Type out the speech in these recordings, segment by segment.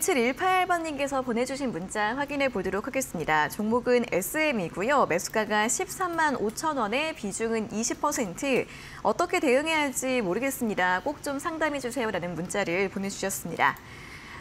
1718번님께서 보내주신 문자 확인해 보도록 하겠습니다. 종목은 SM이고요. 매수가가 13만 5천 원에 비중은 20%. 어떻게 대응해야 할지 모르겠습니다. 꼭 좀 상담해 주세요라는 문자를 보내주셨습니다.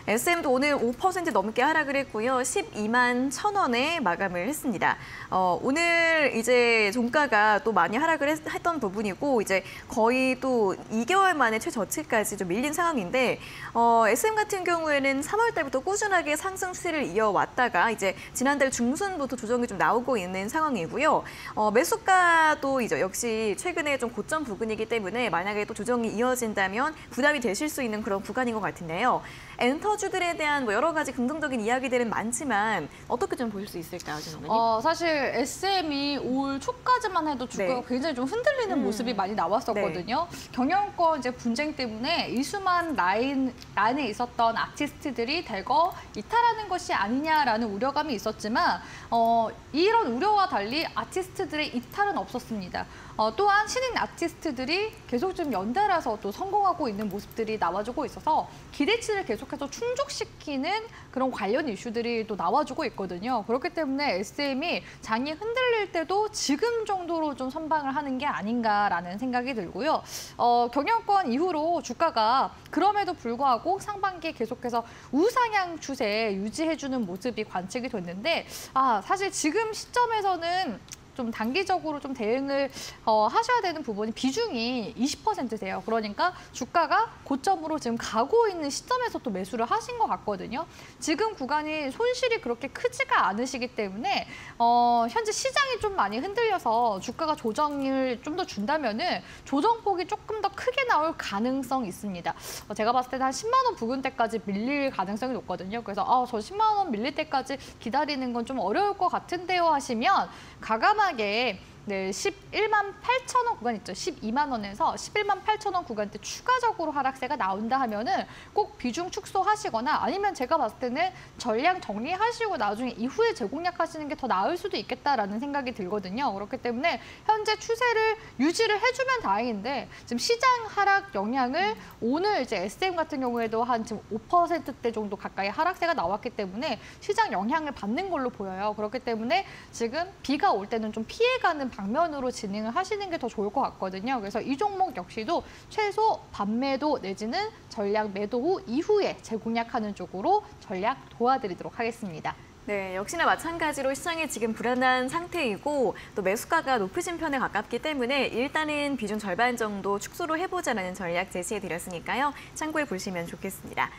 SM도 오늘 5% 넘게 하락을 했고요. 12만 1천 원에 마감을 했습니다. 어, 오늘 이제 종가가 또 많이 하락을 했, 던 부분이고 이제 거의 또 2개월 만에 최저치까지 좀 밀린 상황인데 어, SM 같은 경우에는 3월 달부터 꾸준하게 상승 추세를 이어왔다가 이제 지난달 중순부터 조정이 좀 나오고 있는 상황이고요. 어, 매수가도 이제 역시 최근에 좀 고점 부근이기 때문에 만약에 또 조정이 이어진다면 부담이 되실 수 있는 그런 구간인 것 같은데요. 엔터 주들에 대한 뭐 여러 가지 긍정적인 이야기들은 많지만 어떻게 좀 보실 수 있을까요, 진원님? 어, 사실 SM이 올 초까지만 해도 주가가 네. 굉장히 좀 흔들리는 음. 모습이 많이 나왔었거든요. 경영권 이제 분쟁 때문에 이수만 라인 라인에 있었던 아티스트들이 대거 이탈하는 것이 아니냐라는 우려감이 있었지만 어, 이런 우려와 달리 아티스트들의 이탈은 없었습니다. 어, 또한 신인 아티스트들이 계속 좀 연달아서 또 성공하고 있는 모습들이 나와주고 있어서 기대치를 계속해서 충족시키는 그런 관련 이슈들이 또 나와주고 있거든요. 그렇기 때문에 SM이 장이 흔들릴 때도 지금 정도로 좀 선방을 하는 게 아닌가라는 생각이 들고요. 어, 경영권 이후로 주가가 그럼에도 불구하고 상반기에 계속해서 우상향 추세 유지해주는 모습이 관측이 됐는데 아 사실 지금 시점에서는 좀 단기적으로 좀 대응을 어, 하셔야 되는 부분이 비중이 20%세요. 그러니까 주가가 고점으로 지금 가고 있는 시점에서 또 매수를 하신 것 같거든요. 지금 구간이 손실이 그렇게 크지가 않으시기 때문에 어, 현재 시장이 좀 많이 흔들려서 주가가 조정을 좀 더 준다면은 조정폭이 조금 더 크게 나올 가능성이 있습니다. 어, 제가 봤을 때는 한 10만 원 부근대까지 밀릴 가능성이 높거든요. 그래서 아, 저 10만 원 밀릴 때까지 기다리는 건 좀 어려울 것 같은데요 하시면 가감 하게 네, 11만 8천 원 구간 있죠. 12만 원에서 11만 8천 원 구간대 추가적으로 하락세가 나온다 하면은 꼭 비중 축소하시거나 아니면 제가 봤을 때는 전량 정리하시고 나중에 이후에 재공략하시는 게 더 나을 수도 있겠다라는 생각이 들거든요. 그렇기 때문에 현재 추세를 유지를 해주면 다행인데 지금 시장 하락 영향을 오늘 이제 SM 같은 경우에도 한 지금 5%대 정도 가까이 하락세가 나왔기 때문에 시장 영향을 받는 걸로 보여요. 그렇기 때문에 지금 비가 올 때는 좀 피해가는 방면으로 진행을 하시는 게 더 좋을 것 같거든요. 그래서 이 종목 역시도 최소 반매도 내지는 전략 매도 후 이후에 재공략하는 쪽으로 전략 도와드리도록 하겠습니다. 네, 역시나 마찬가지로 시장이 지금 불안한 상태이고 또 매수가가 높으신 편에 가깝기 때문에 일단은 비중 절반 정도 축소로 해보자는 전략 제시해 드렸으니까요. 참고해 보시면 좋겠습니다.